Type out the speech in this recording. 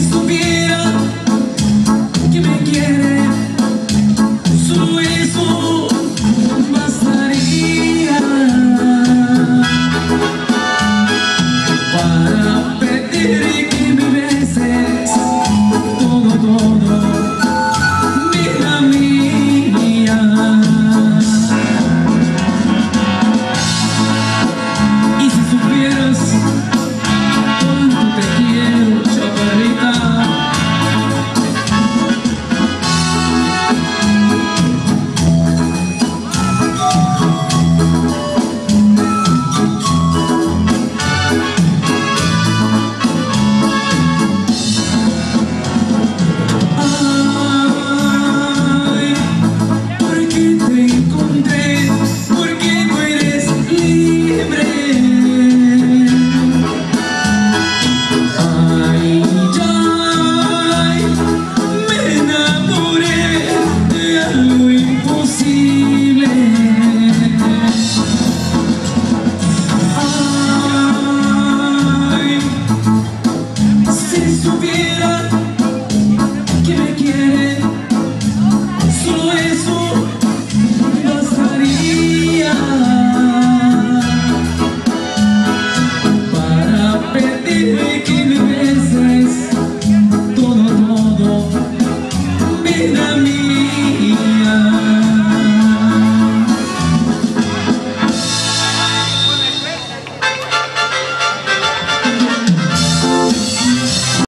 subir.